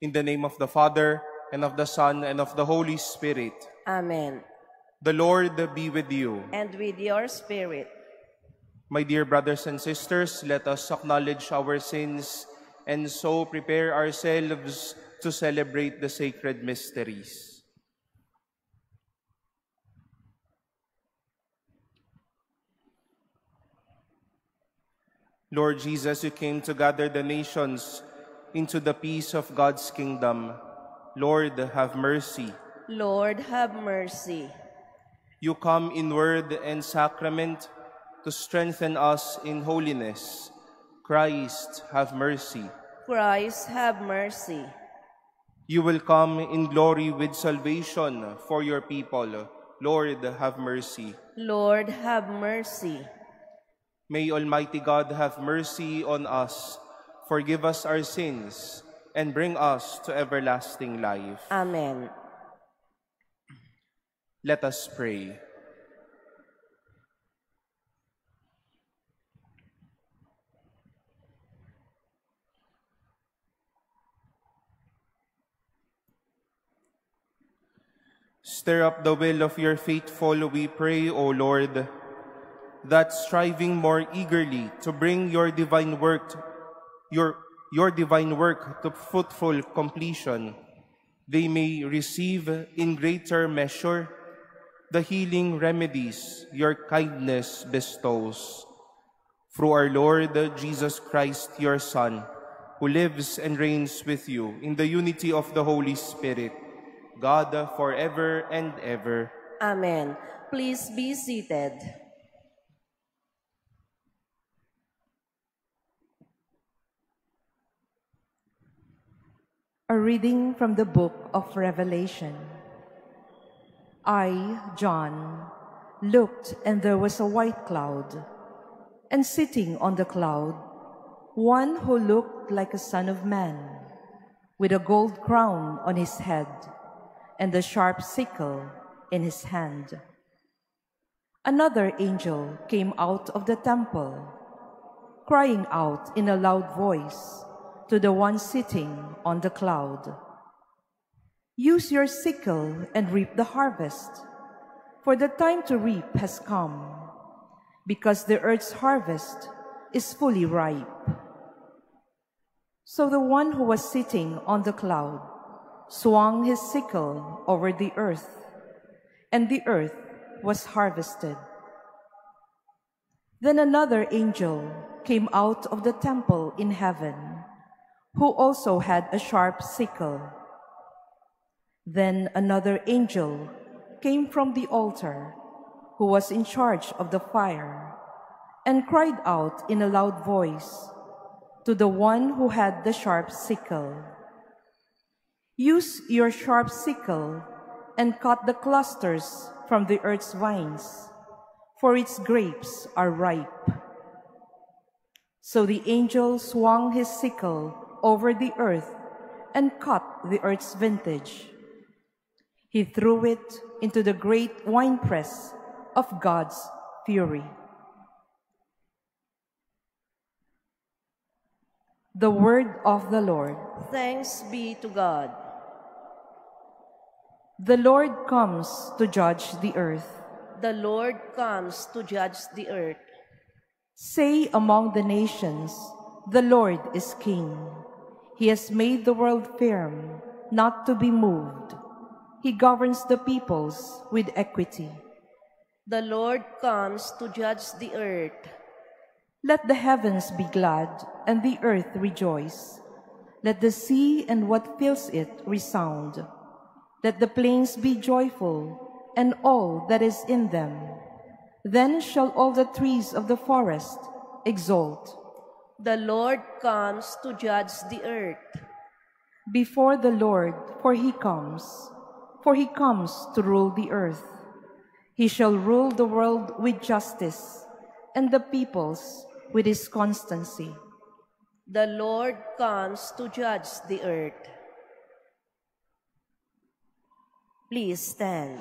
In the name of the Father, and of the Son, and of the Holy Spirit. Amen. The Lord be with you. And with your spirit. My dear brothers and sisters, let us acknowledge our sins and so prepare ourselves to celebrate the sacred mysteries. Lord Jesus, you came to gather the nations into the peace of God's kingdom. Lord, have mercy. Lord, have mercy. You come in word and sacrament to strengthen us in holiness. Christ, have mercy. Christ, have mercy. You will come in glory with salvation for your people. Lord, have mercy. Lord, have mercy. May Almighty God have mercy on us, forgive us our sins, and bring us to everlasting life. Amen. Let us pray. Stir up the will of your faithful, we pray, O Lord, that striving more eagerly to bring your divine work, your, your divine work to fruitful completion, they may receive in greater measure the healing remedies your kindness bestows. Through our Lord Jesus Christ, your Son, who lives and reigns with you in the unity of the Holy Spirit, God forever and ever. Amen. Please be seated. A reading from the book of Revelation. I, John, looked, and there was a white cloud, and sitting on the cloud, one who looked like a son of man, with a gold crown on his head, and a sharp sickle in his hand. Another angel came out of the temple, crying out in a loud voice to the one sitting on the cloud. Use your sickle and reap the harvest, for the time to reap has come, because the earth's harvest is fully ripe. So the one who was sitting on the cloud swung his sickle over the earth, and the earth was harvested. Then another angel came out of the temple in heaven, who also had a sharp sickle. Then another angel came from the altar, who was in charge of the fire, and cried out in a loud voice to the one who had the sharp sickle. Use your sharp sickle and cut the clusters from the earth's vines, for its grapes are ripe. So the angel swung his sickle over the earth and cut the earth's vintage. He threw it into the great winepress of God's fury. The word of the Lord. Thanks be to God. The Lord comes to judge the earth. The Lord comes to judge the earth. Say among the nations, the Lord is king. He has made the world firm, not to be moved. He governs the peoples with equity. The Lord comes to judge the earth. Let the heavens be glad and the earth rejoice. Let the sea and what fills it resound. Let the plains be joyful and all that is in them. Then shall all the trees of the forest exult The Lord comes to judge the earth. before the Lord, for he comes, for he comes to rule the earth. He shall rule the world with justice, and the peoples with his constancy. The Lord comes to judge the earth. Please stand.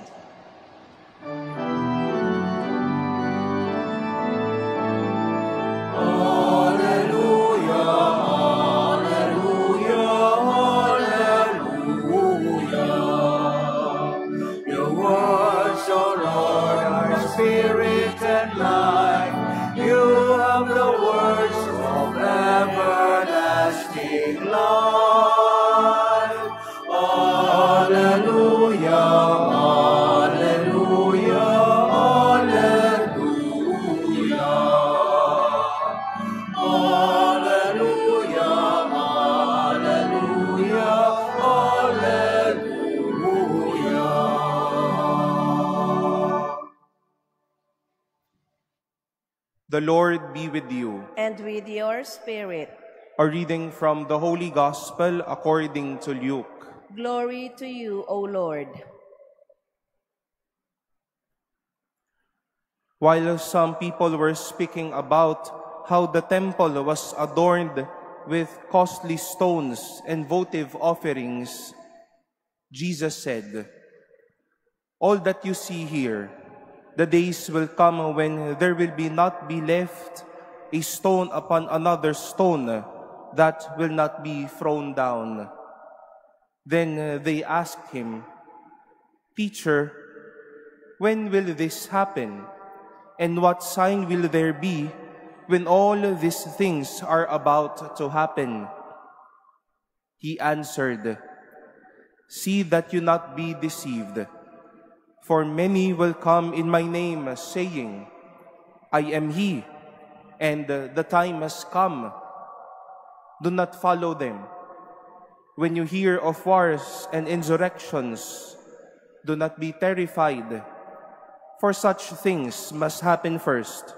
Spirit, A reading from the Holy Gospel according to Luke. glory to you, O Lord. While some people were speaking about how the temple was adorned with costly stones and votive offerings, Jesus said, All that you see here, the days will come when there will be not be left a stone upon another stone that will not be thrown down. Then uh, they asked him, Teacher, when will this happen? And what sign will there be when all these things are about to happen? He answered, See that you not be deceived. For many will come in my name, saying, I am he, and the time has come. Do not follow them. When you hear of wars and insurrections, do not be terrified, for such things must happen first,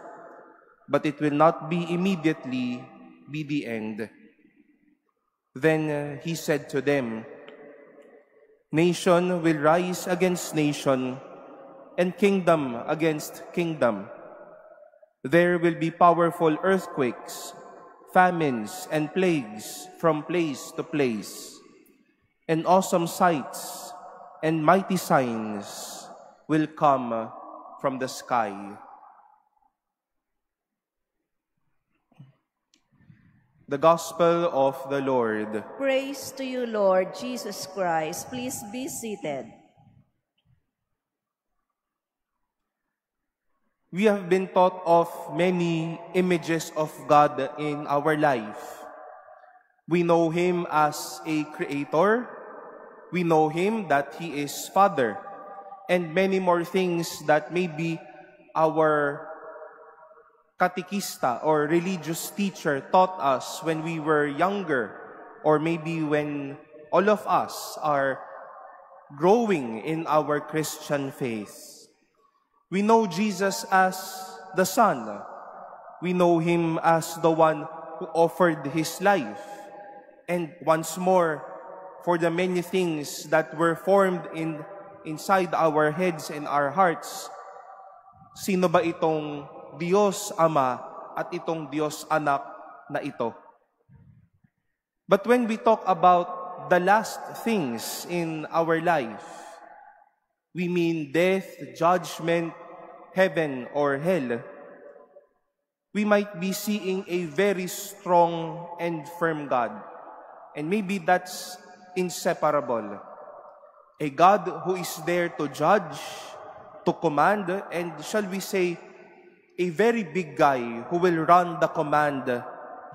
but it will not be immediately be the end. Then uh, he said to them, Nation will rise against nation, and kingdom against kingdom. There will be powerful earthquakes, famines, and plagues from place to place, and awesome sights and mighty signs will come from the sky. The Gospel of the Lord. Praise to you, Lord Jesus Christ. Please be seated. We have been taught of many images of God in our life. We know Him as a creator. We know Him that He is Father. And many more things that maybe our catechista or religious teacher taught us when we were younger, or maybe when all of us are growing in our Christian faith. We know Jesus as the Son. We know Him as the one who offered His life. And once more, for the many things that were formed in inside our heads and our hearts, sino ba itong Diyos Ama at itong Diyos Anak na ito? But when we talk about the last things in our life, we mean death, judgment, heaven, or hell, we might be seeing a very strong and firm God. And maybe that's inseparable. A God who is there to judge, to command, and shall we say, a very big guy who will run the command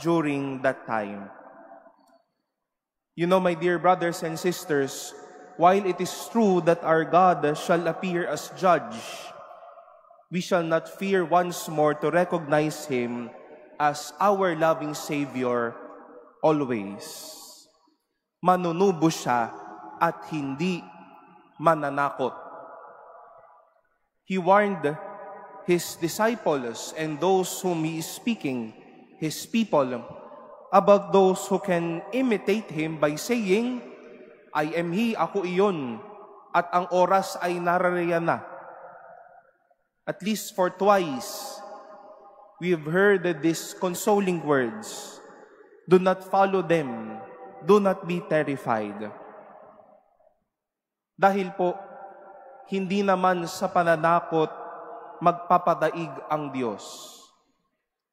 during that time. You know, my dear brothers and sisters, while it is true that our God shall appear as judge, we shall not fear once more to recognize Him as our loving Savior always. Manunubo siya at hindi mananakot. He warned his disciples and those whom he is speaking, his people, about those who can imitate him by saying, I am he, ako iyon, at ang oras ay narariyan na. At least for twice, we have heard these consoling words. Do not follow them. Do not be terrified. Dahil po, hindi naman sa pananakot magpapadaig ang Diyos.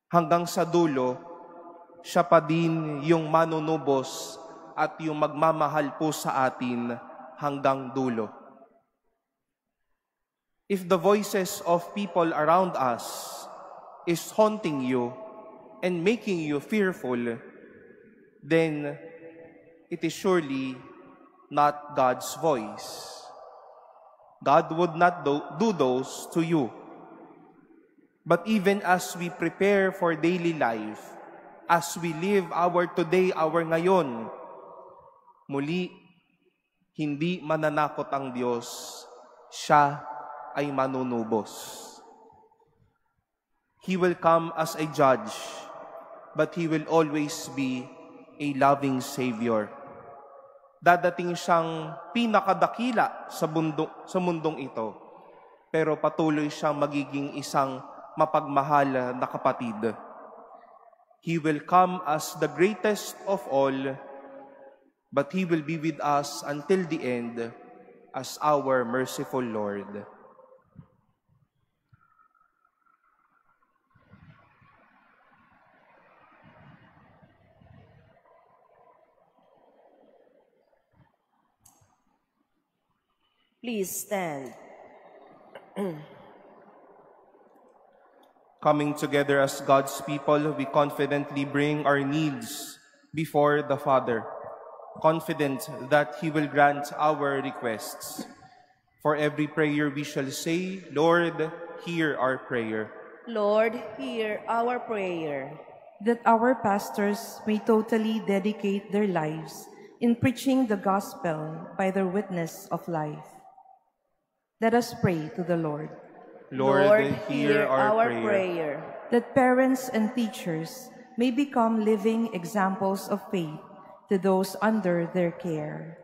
Hanggang sa dulo, siya pa din yung manunubos at yung magmamahal po sa atin hanggang dulo. If the voices of people around us is haunting you and making you fearful, then it is surely not God's voice. God would not do, do those to you. But even as we prepare for daily life, as we live our today, our ngayon, muli, hindi mananakot ang Diyos. Siya ay manunubos. He will come as a judge, but He will always be a loving Savior. Dadating siyang pinakadakila sa, bundong, sa mundong ito, pero patuloy siyang magiging isang mapagmahal na kapatid. He will come as the greatest of all, but He will be with us until the end as our merciful Lord. Please stand. Coming together as God's people, we confidently bring our needs before the Father, confident that He will grant our requests. For every prayer we shall say, Lord, hear our prayer. Lord, hear our prayer. That our pastors may totally dedicate their lives in preaching the gospel by their witness of life. Let us pray to the Lord. Lord, hear our, prayer. prayer. That parents and teachers may become living examples of faith to those under their care.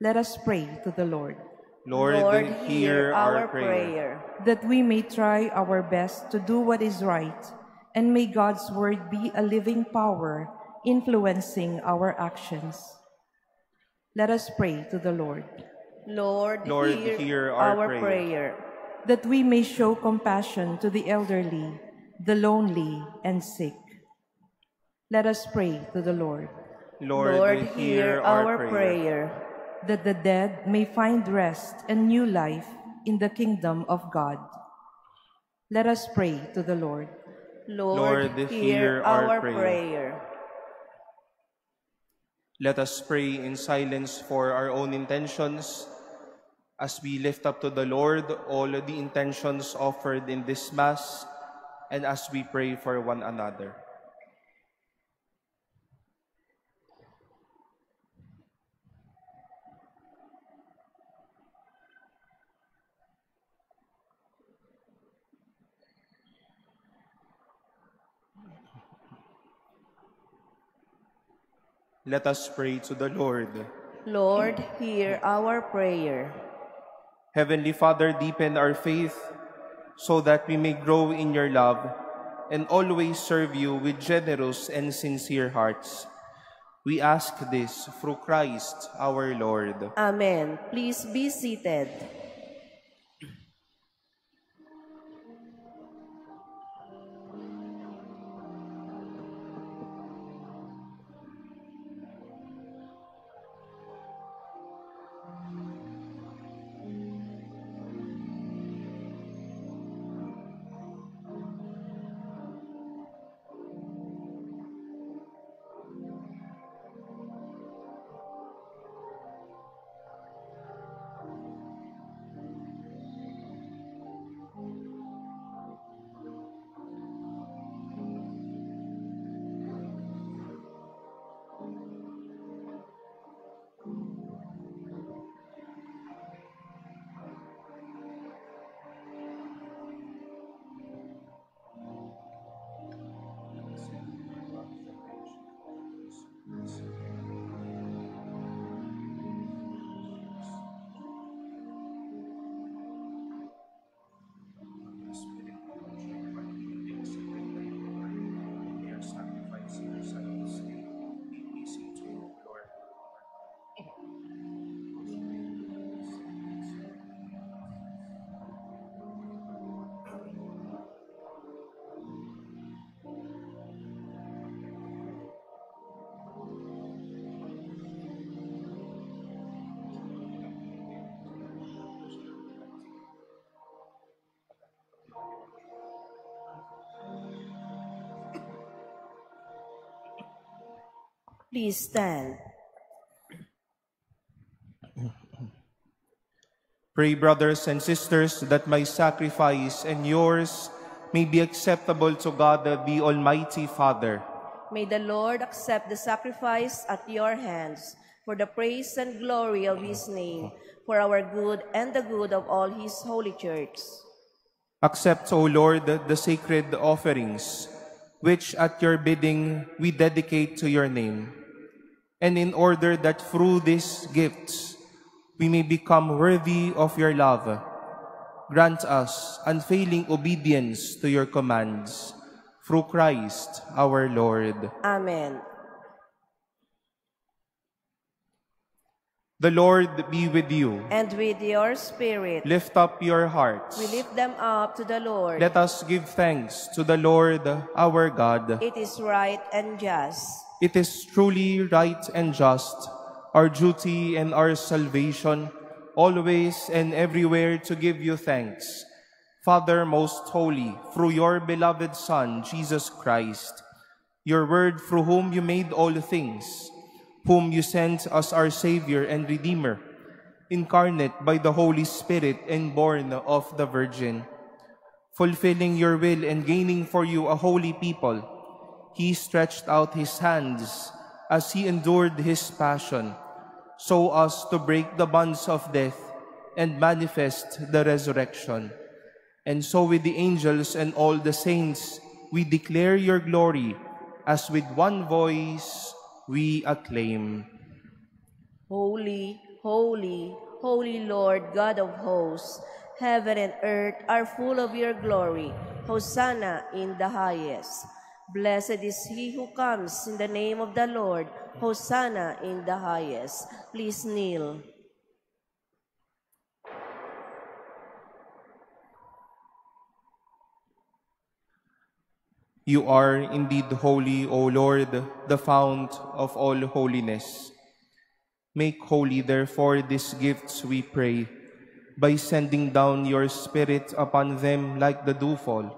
Let us pray to the Lord. Lord, hear our prayer. That we may try our best to do what is right, and may God's word be a living power influencing our actions. Let us pray to the Lord. Lord, Lord, hear, hear our our, prayer. prayer. That we may show compassion to the elderly, the lonely, and sick. Let us pray to the Lord. Lord, hear our, prayer. prayer. That the dead may find rest and new life in the kingdom of God. Let us pray to the Lord. Lord, Lord, hear hear our our prayer. prayer. Let us pray in silence for our own intentions as we lift up to the Lord all the intentions offered in this Mass and as we pray for one another. Let us pray to the Lord. Lord, hear our prayer. Heavenly Father, deepen our faith so that we may grow in your love and always serve you with generous and sincere hearts. We ask this through Christ our Lord. Amen. Please be seated. Please stand. Pray, brothers and sisters, that my sacrifice and yours may be acceptable to God, the Almighty Father. May the Lord accept the sacrifice at your hands for the praise and glory of his name, for our good and the good of all his holy church. Accept, O Lord, the sacred offerings, which at your bidding we dedicate to your name. And in order that through these gifts we may become worthy of your love, grant us unfailing obedience to your commands. Through Christ our Lord. Amen. The Lord be with you. And with your spirit, Lift up your hearts. we lift them up to the Lord. Let us give thanks to the Lord our God. It is right and just. It is truly right and just, our duty and our salvation, always and everywhere to give you thanks. Father most holy, through your beloved Son, Jesus Christ, your word through whom you made all things, whom you sent as our Savior and Redeemer, incarnate by the Holy Spirit and born of the Virgin, fulfilling your will and gaining for you a holy people, he stretched out his hands as he endured his passion, so as to break the bonds of death and manifest the resurrection. And so with the angels and all the saints, we declare your glory, as with one voice we acclaim. Holy, holy, holy Lord God of hosts, heaven and earth are full of your glory. Hosanna in the highest. Blessed is he who comes in the name of the Lord. Hosanna in the highest. Please kneel. You are indeed holy, O Lord, the fount of all holiness. Make holy, therefore, these gifts, we pray, by sending down your Spirit upon them like the dewfall,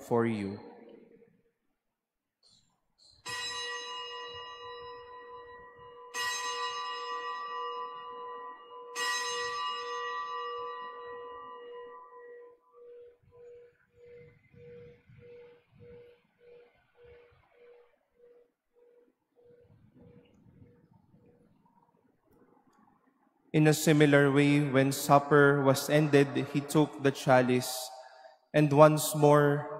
for you. In a similar way, when supper was ended, he took the chalice, and once more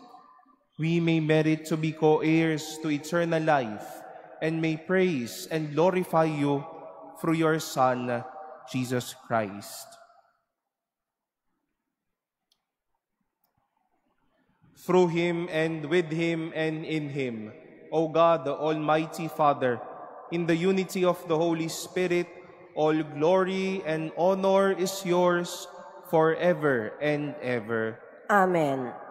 we may merit to be co-heirs to eternal life and may praise and glorify you through your Son, Jesus Christ. Through him and with him and in him, O God, the Almighty Father, in the unity of the Holy Spirit, all glory and honor is yours forever and ever. Amen.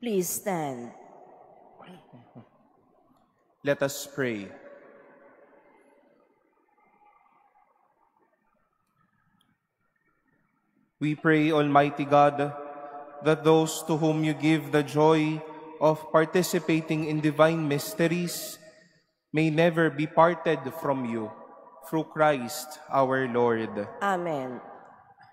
Please stand. Let us pray. We pray, Almighty God, that those to whom you give the joy of participating in divine mysteries may never be parted from you through Christ our Lord. Amen.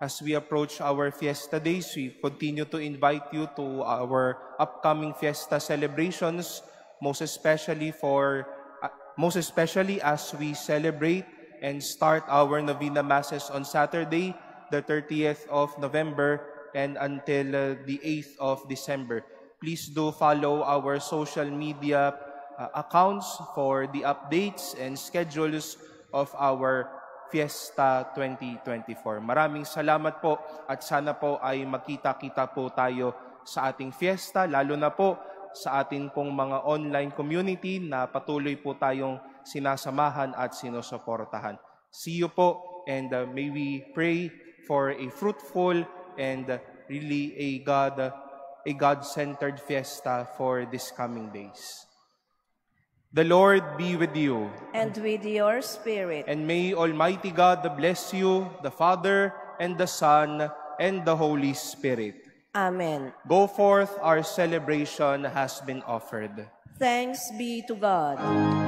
As we approach our fiesta days, we continue to invite you to our upcoming fiesta celebrations, most especially for uh, most especially as we celebrate and start our novena masses on Saturday, the 30th of November and until uh, the 8th of December. Please do follow our social media uh, accounts for the updates and schedules of our Fiesta 2024. Maraming salamat po at sana po ay makita-kita po tayo sa ating fiesta, lalo na po sa ating pong mga online community na patuloy po tayong sinasamahan at sinusuportahan. See you po and uh, may we pray for a fruitful and uh, really a God a God-centered fiesta for these coming days. The Lord be with you. And with your spirit. And may Almighty God bless you, the Father, and the Son, and the Holy Spirit. Amen. Go forth, our celebration has been offered. Thanks be to God.